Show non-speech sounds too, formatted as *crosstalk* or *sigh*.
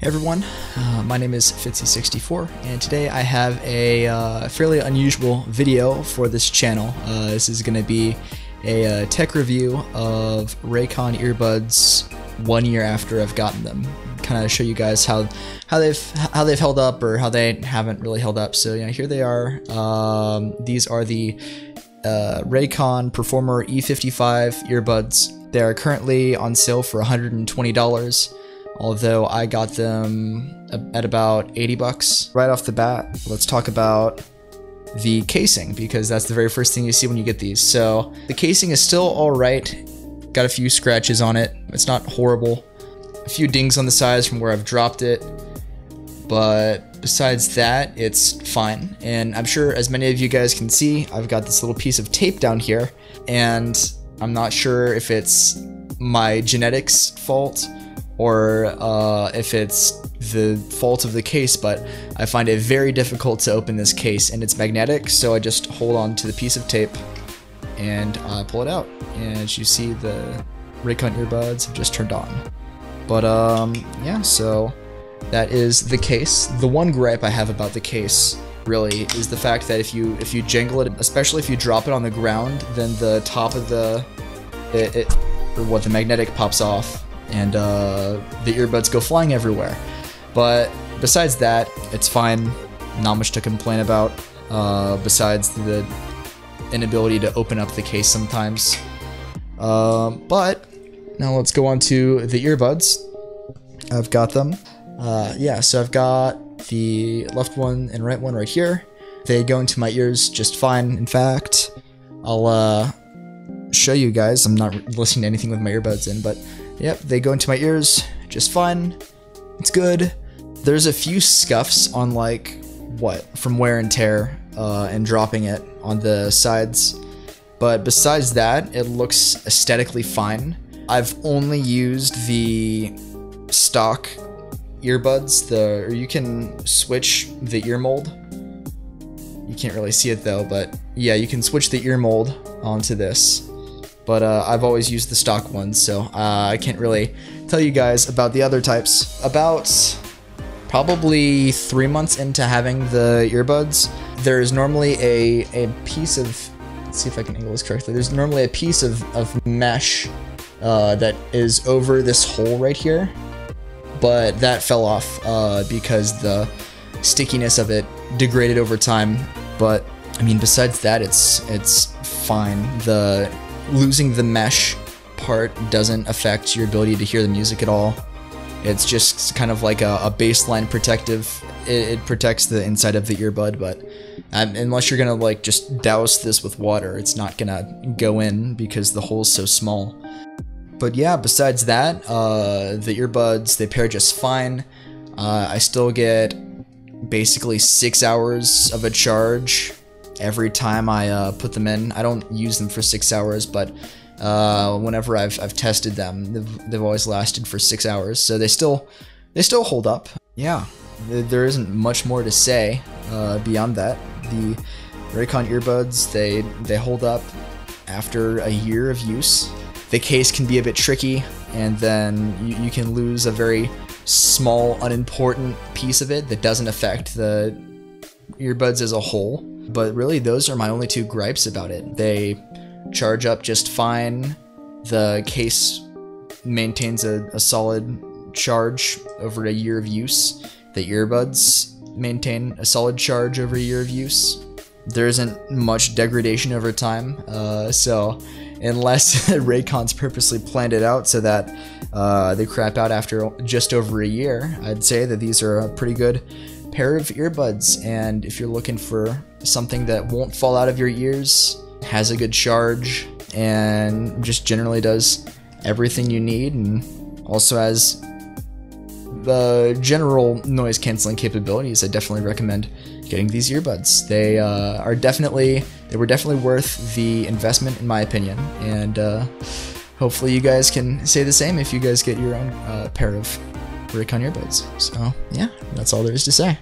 Hey everyone, uh, my name is Fitzy64, and today I have a uh, fairly unusual video for this channel. Uh, this is going to be a uh, tech review of Raycon earbuds one year after I've gotten them. Kind of show you guys how how they've how they've held up or how they haven't really held up. So yeah, here they are. Um, these are the uh, Raycon Performer E55 earbuds. They are currently on sale for $120 although I got them at about 80 bucks. Right off the bat, let's talk about the casing because that's the very first thing you see when you get these. So the casing is still all right. Got a few scratches on it. It's not horrible. A few dings on the sides from where I've dropped it. But besides that, it's fine. And I'm sure as many of you guys can see, I've got this little piece of tape down here. And I'm not sure if it's my genetics fault or uh, if it's the fault of the case, but I find it very difficult to open this case and it's magnetic, so I just hold on to the piece of tape and uh, pull it out. And as you see, the Raycon earbuds have just turned on. But um, yeah, so that is the case. The one gripe I have about the case really is the fact that if you if you jangle it, especially if you drop it on the ground, then the top of the it, it or what the magnetic pops off and uh, the earbuds go flying everywhere. But besides that, it's fine. Not much to complain about. Uh, besides the inability to open up the case sometimes. Uh, but now let's go on to the earbuds. I've got them. Uh, yeah, so I've got the left one and right one right here. They go into my ears just fine. In fact, I'll uh, show you guys. I'm not listening to anything with my earbuds in, but Yep, they go into my ears just fine. It's good. There's a few scuffs on like what from wear and tear uh, and dropping it on the sides, but besides that, it looks aesthetically fine. I've only used the stock earbuds. The or you can switch the ear mold. You can't really see it though, but yeah, you can switch the ear mold onto this but uh, I've always used the stock ones, so uh, I can't really tell you guys about the other types. About probably three months into having the earbuds, there is normally a, a piece of, let's see if I can angle this correctly, there's normally a piece of, of mesh uh, that is over this hole right here, but that fell off uh, because the stickiness of it degraded over time, but I mean, besides that, it's it's fine. The losing the mesh part doesn't affect your ability to hear the music at all. It's just kind of like a, a baseline protective. It, it, protects the inside of the earbud, but um, unless you're gonna like just douse this with water, it's not gonna go in because the hole's so small. But yeah, besides that, uh, the earbuds they pair just fine. Uh, I still get basically six hours of a charge every time I uh, put them in. I don't use them for six hours, but uh, whenever I've, I've tested them, they've, they've always lasted for six hours. So they still they still hold up. Yeah, there isn't much more to say uh, beyond that. The Raycon earbuds they they hold up after a year of use. The case can be a bit tricky, and then you, you can lose a very small, unimportant piece of it that doesn't affect the earbuds as a whole. But really, those are my only two gripes about it. They charge up just fine. The case maintains a, a solid charge over a year of use. The earbuds maintain a solid charge over a year of use. There isn't much degradation over time, uh, so unless *laughs* Raycon's purposely planned it out so that uh, they crap out after just over a year, I'd say that these are a pretty good pair of earbuds. And if you're looking for something that won't fall out of your ears, has a good charge, and just generally does everything you need, and also has the general noise canceling capabilities, I definitely recommend getting these earbuds. They uh, are definitely they were definitely worth the investment in my opinion, and uh, hopefully you guys can say the same if you guys get your own uh, pair of Raycon earbuds. So yeah, that's all there is to say.